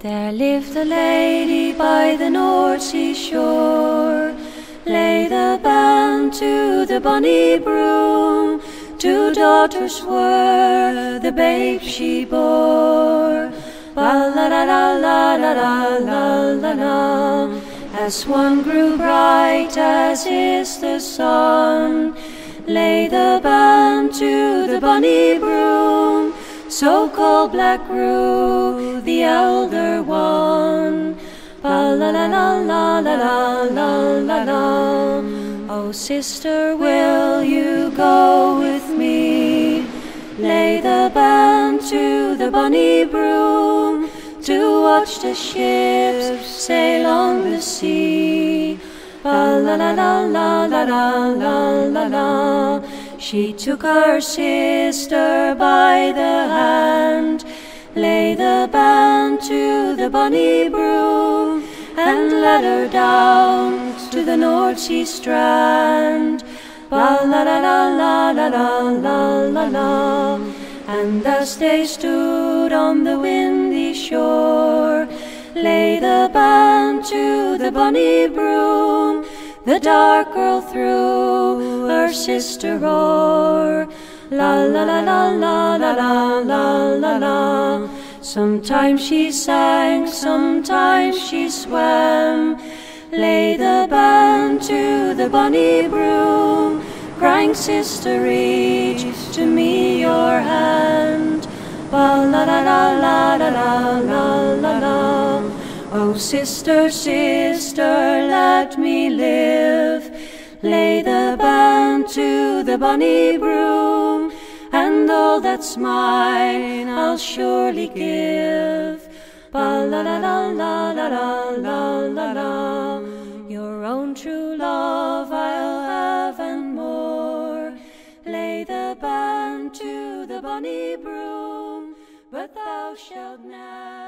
There lived a lady by the North Sea shore, lay the band to the bonny broom. Two daughters were the babe she bore. La la la la la la la la la. As one grew bright as is the sun, lay the band to the bonny broom. So called Black Roo, the elder one. Ba la la la la la la la la la. Oh sister, will you go with me? Lay the band to the bonny broom to watch the ships sail on the sea. Ba la la la la la la la la la. She took her sister by the hand, lay the band to the bonny broom, and led her down to the North Sea strand. La la la la la la la la la. And as they stood on the windy shore, lay the band to the bonny broom, the dark girl threw her sister o'er. La la la la la la la la la la. Sometimes she sang, sometimes she swam. Lay the band to the bonny broom, crying, Sister, reach to me your hand. Oh, sister, sister, let me live. Lay the band to the bonny broom, and all that's mine I'll surely give. Ba la la la la la la la la la. Your own true love I'll have and more. Lay the band to the bonny broom, but thou shalt never.